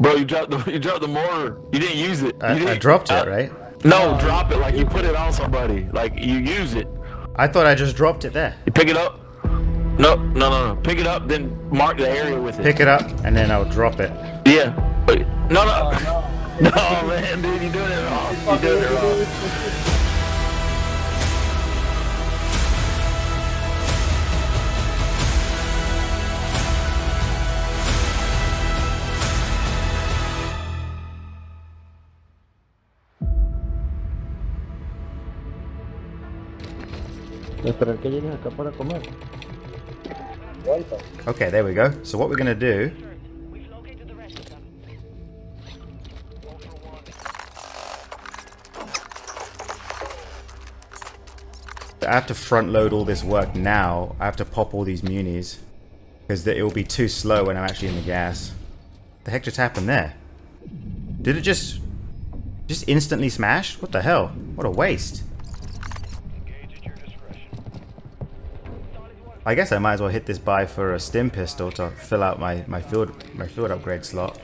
Bro, you dropped the you dropped the mortar. You didn't use it. You I, I didn't- dropped uh, it, right? No, drop it like you put it on somebody. Like you use it. I thought I just dropped it there. You pick it up. No, no, no, no. Pick it up, then mark the area with it. Pick it up, and then I'll drop it. Yeah. But, no, no. No, man, dude, you're doing it wrong. You're doing it wrong. Esperar que llegues acá para comer. Okay, there we go. So what we're gonna do? I have to front load all this work now. I have to pop all these munis because it will be too slow when I'm actually in the gas. The heck just happened there? Did it just just instantly smash? What the hell? What a waste. I guess I might as well hit this buy for a stim pistol to fill out my, my field my field upgrade slot.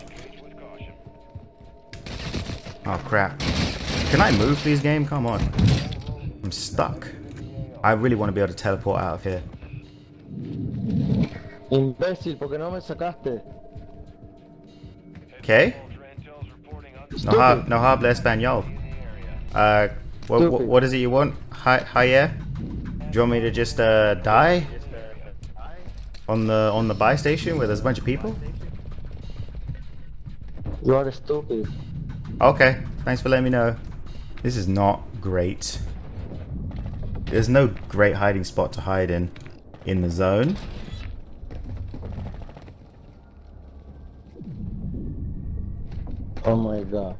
Oh crap. Can I move please game? Come on. I'm stuck. I really want to be able to teleport out of here. Imbécil, ¿por qué no me sacaste? Okay? No hab, no habla español. Uh, what, what, what is it you want? Hi, Javier? Do you want me to just uh, die on the on the buy station where there's a bunch of people? You are stupid. Okay, thanks for letting me know. This is not great. There's no great hiding spot to hide in in the zone. Oh my god.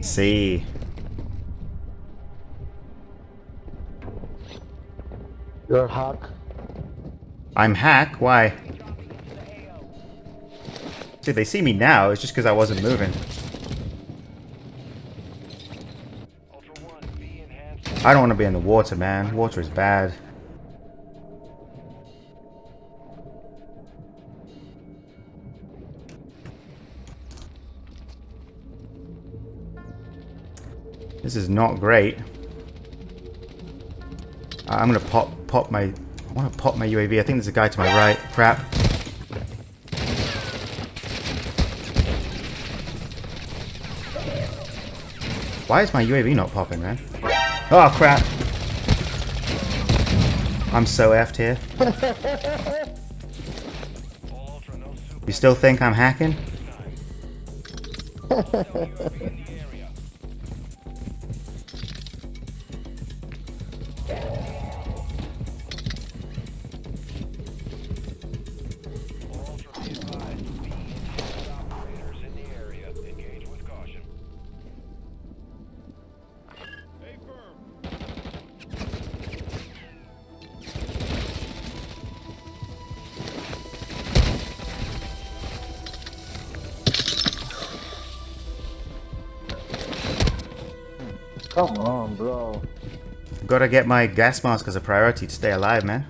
See. You're hack. I'm hack, why? Dude, they see me now, it's just because I wasn't moving. I don't want to be in the water, man. Water is bad. This is not great. I'm gonna pop pop my I wanna pop my UAV. I think there's a guy to my right. Crap. Why is my UAV not popping, man? Oh crap. I'm so effed here. You still think I'm hacking? Come on, bro. Gotta get my gas mask as a priority to stay alive, man.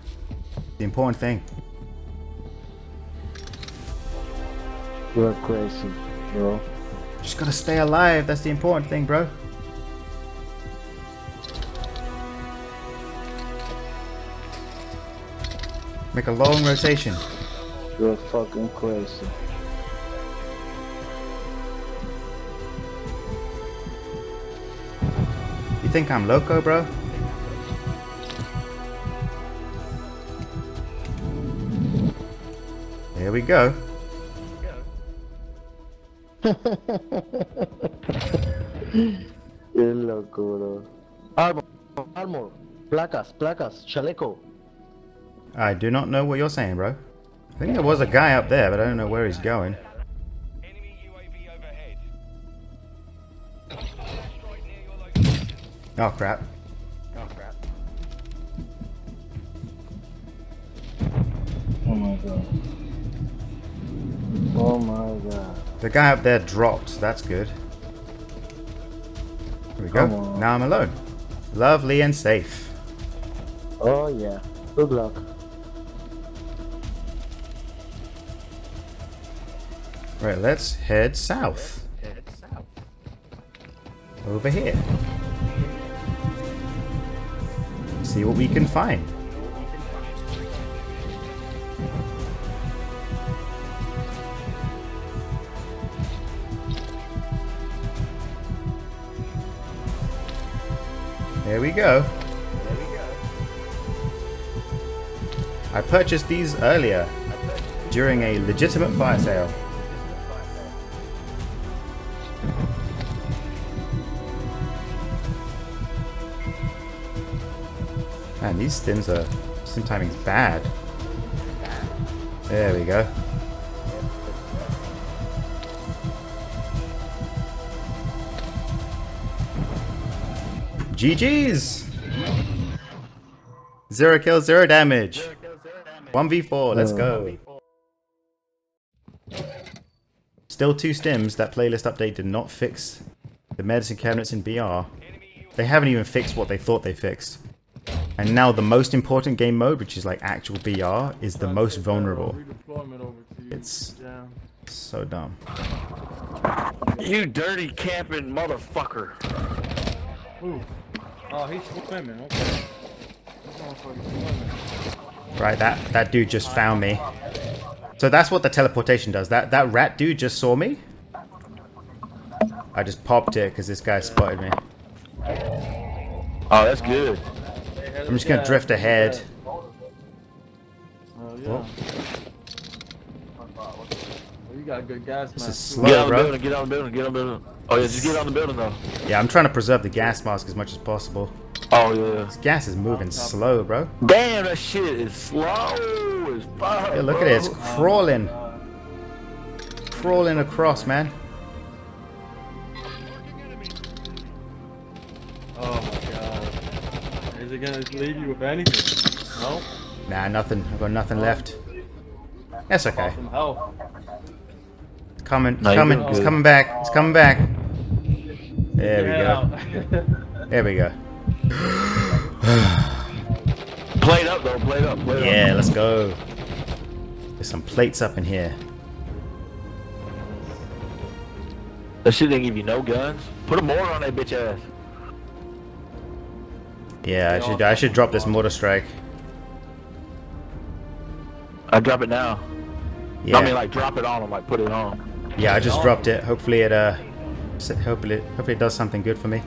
The important thing. You're crazy, bro. Just gotta stay alive. That's the important thing, bro. Make a long rotation. You're fucking crazy. Think I'm loco, bro? There we go. Qué. Armor, armor, placas, placas, chaleco. I do not know what you're saying, bro. I think there was a guy up there, but I don't know where he's going. Oh, crap. Oh crap. Oh my god. Oh my god. The guy up there dropped. That's good. There we go. On. Now I'm alone. Lovely and safe. Oh yeah. Good luck. Right, let's head south. head south. Over here. See what we can find. There we go. I purchased these earlier during a legitimate fire sale. Man, these stims are stim timing's bad. There we go. GG's! Zero kills, zero damage. 1v4, let's go. Still two stims, that playlist update did not fix the medicine cabinets in BR. They haven't even fixed what they thought they fixed. And now the most important game mode, which is like actual BR, is the most vulnerable. Redeployment over to you. It's so dumb. You dirty camping motherfucker. Ooh. Oh, he's swimming. Okay. This motherfucker's swimming. Right, that, that dude just found me. So that's what the teleportation does. That that rat dude just saw me. I just popped it because this guy spotted me. Oh, that's good. Hey, I'm just gonna drift ahead. Oh, yeah. Whoa. Oh, you got good gas This mask. is slow. Get on the bro. building, get on the building, get on the building. Oh yeah, just get on the building though. Yeah, I'm trying to preserve the gas mask as much as possible. Oh yeah. This gas is moving slow, bro. Damn, that shit is slow as fuck. Yeah, look at it. It's bro. crawling. Oh, crawling across, man. Gonna leave you with anything? No? Nah, nothing. I've got nothing left. That's okay. Some health. It's coming. It's No, coming. It's coming back. It's coming back. There we go. There we go. Played up though, played up, played Yeah, up. let's go. There's some plates up in here. That shit didn't give you no guns. Put a mortar on that bitch ass. Yeah, I should. I should drop this mortar strike. I drop it now. Yeah. I mean, like drop it on them, like put it on. yeah, I just dropped it. Hopefully it. Uh. Hopefully, hopefully it does something good for me.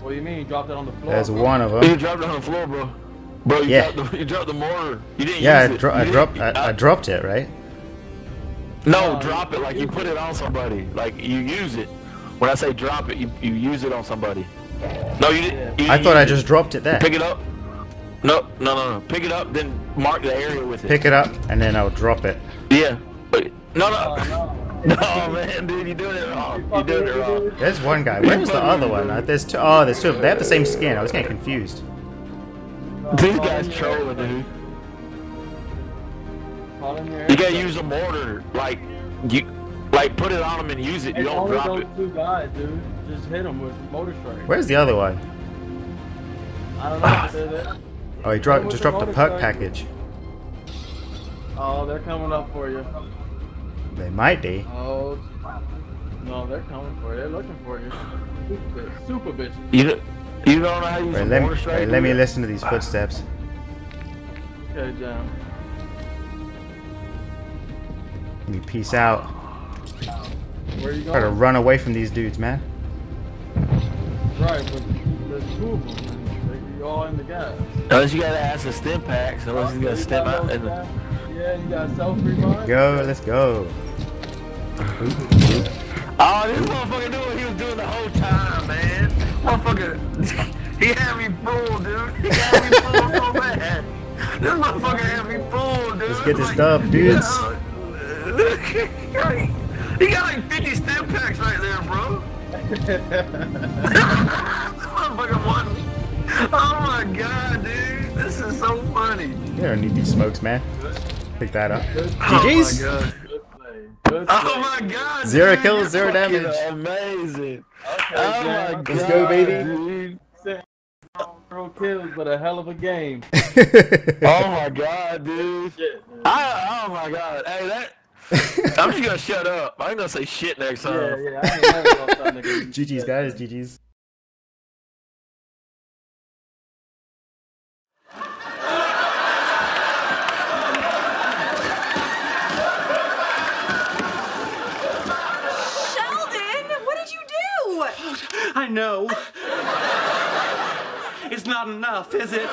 What do you mean? You dropped it on the floor? There's one of them. You dropped it on the floor, bro. Bro, you Yeah. dropped the you dropped the mortar. You didn't Yeah, I, use it. dro- You I dropped. I, I dropped it, right? No, drop it like you put it on somebody. Like you use it. When I say drop it, you, you use it on somebody. No, you didn't. you I didn't thought I just dropped it there. pick it up. No, no, no, no. Pick it up, then mark the area with it. Pick it up, and then I'll drop it. Yeah. But, no, Oh, no. no. No, man, dude, you're doing it wrong. You're doing it wrong. There's one guy. Where's the other one? Uh, There's two. Oh, there's two. of them. They have the same skin. I was getting confused. This guy's trolling, dude. Call in your You gotta use a mortar, like you, like put it on him and use it. You It's don't only drop those it. two guys, dude. Just hit them with mortar strike. Where's the other one? I don't know. but they're. Oh, he dropped. Just dropped a perk strike. package. Oh, they're coming up for you. They might be. Oh, no, they're coming for you. They're looking for you. Super, bitch. super bitch. You, don't- you don't know how to use Wait, a let me. strike. Wait, let me listen to these ah. footsteps. Okay, Jam. Let me peace out. Where you Try to run away from these dudes, man. Right, but there's two of them. And they all in the gas. Unless you gotta ask the stim packs, unless you gotta You step out. those And? Yeah, you got self revive. Go. Let's go. oh, this motherfucker knew what he was doing the whole time, man. Motherfucker, he had me fooled, dude. He had me fooled so bad. This motherfucker had me fooled, dude. Let's get this Like, dub, dudes. he got like 50 stim packs right there, bro. This motherfucker won. Oh my god, dude. This is so funny. You don't need these smokes, man. Pick that up. Good, Oh GG's. my god. good play. Play. Oh my god. Zero dude, kills, zero fucking damage. Amazing. Okay, Oh Jam. my god. Let's go, baby. dude. Zero kills, but a hell of a game. Oh my god, dude. Shit, man. I, oh my god. Hey, that I'm just gonna shut up. I ain't gonna say shit next time. Yeah, yeah, I ain't never gonna stop nigga. GG's, guys. GG's. Sheldon, what did you do? I know. It's not enough, is it?